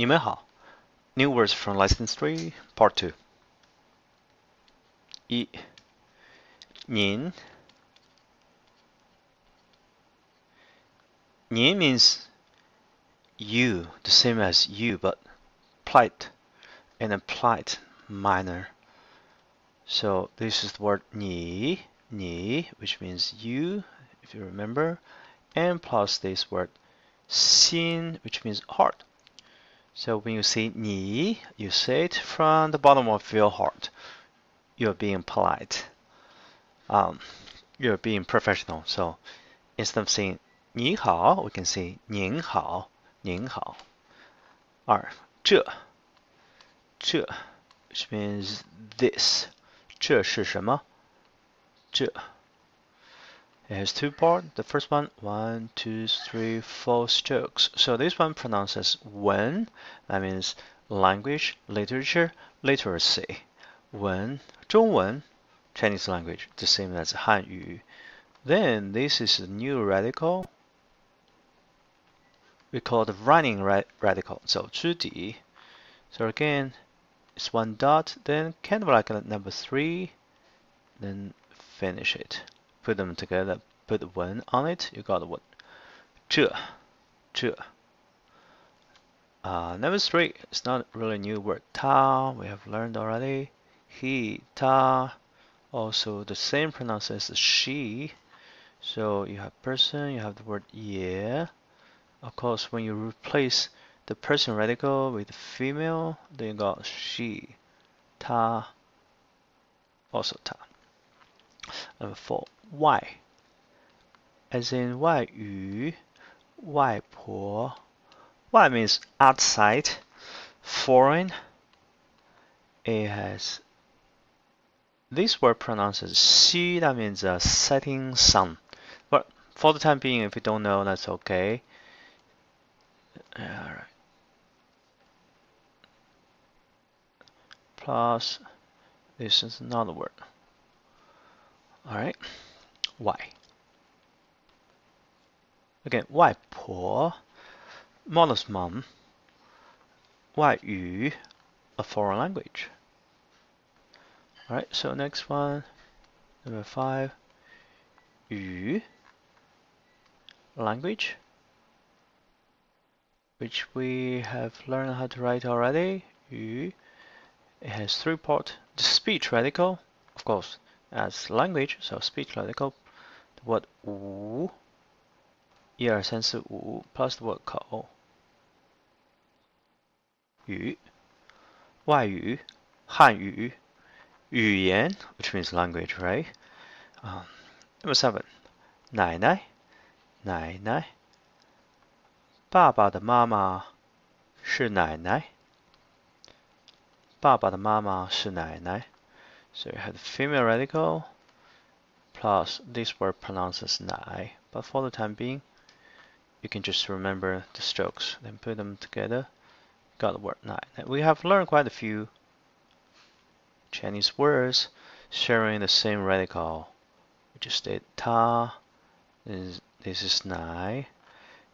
你们好. New words from lesson 3, part 2. 一，您，您 means you, the same as you, but polite and a polite manner. So this is the word 你,你, which means you, if you remember, and plus this word 心, which means heart. So when you say 你, you say it from the bottom of your heart. You're being polite. Um, you're being professional. So instead of saying 你好, we can say 您好,您好. 二,这,这, which means this. 这是什么?这. It has two parts. The first one, one, two, three, four strokes. So this one pronounces when. That means language, literature, literacy. When, 中文, Chinese language, the same as Hanyu. Then this is a new radical. We call the running ra radical. So 知底. So again, it's one dot, then kind of like a number three, then finish it. Put them together, put one on it, you got what? 这,这. Uh, number three, it's not really a new word. Ta, we have learned already. He, ta, also the same pronunciation as she. So you have person, you have the word yeah. Of course, when you replace the person radical with female, then you got she, ta, also ta. Number four, why As in 外语,外婆. Why means outside, foreign. It has this word pronounced as xi, that means a setting sun. But for the time being, if you don't know, that's okay. Alright. plus this is another word. Alright, why? Again, 外婆, mother's mom, 外语, a foreign language. Alright, so next one, number five, 语, language, which we have learned how to write already. 语 it has three parts. The speech radical, of course, as language, so speech radical. The word 五， 一二三四五 plus the word 口，语，外语，汉语，语言 which means language, right? Um, number seven, 奶奶，奶奶，爸爸的妈妈是奶奶。爸爸的妈妈是奶奶. So you have the female radical plus this word pronounced as nai. But for the time being, you can just remember the strokes, then put them together, got the word 9. We have learned quite a few Chinese words sharing the same radical. We just did ta, this, is, this nai,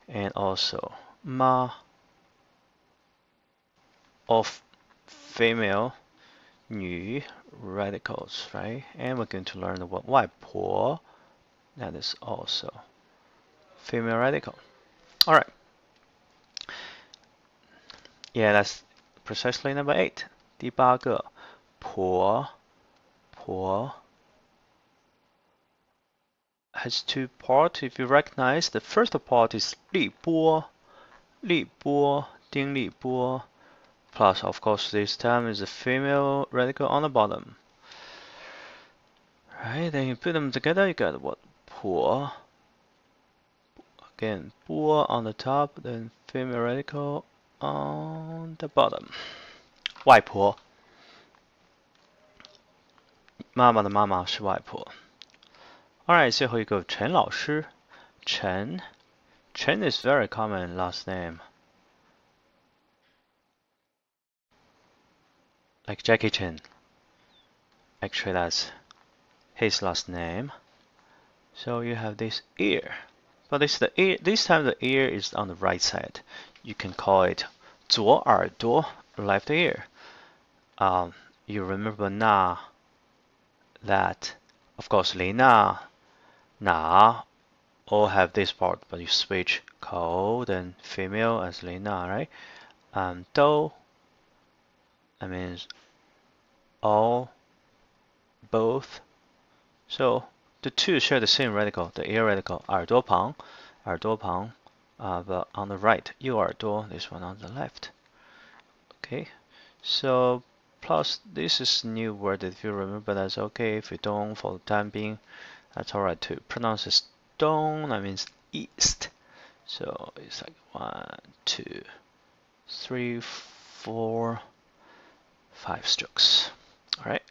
and also ma of female new radicals, right? And we're going to learn the word 外婆, that is also female radical. All right. Yeah, that's precisely number eight. 第八个婆婆 has two parts. If you recognize, the first part is 立波,立波,丁立波 plus of course this time is a female radical on the bottom right then you put them together you got what 婆 again 波 on the top then female radical on the bottom 外婆妈妈的妈妈是外婆 alright 最后一个陈老师陈 Chen is very common last name like Jackie Chan. Actually, that's his last name. So you have this ear, but this the ear. This time the ear is on the right side. You can call it 左耳朵 left ear. Um, you remember na that of course Lina na all have this part, but you switch cold and female as Lina, right? Um, do that means all, both. So the two share the same radical, the ear radical, 耳朵旁,耳朵旁, uh, but on the right, 右耳朵, this one on the left. Okay, so plus this is new word if you remember that's okay if you don't for the time being that's alright too pronounce it stone that means east so it's like one two three four five strokes all right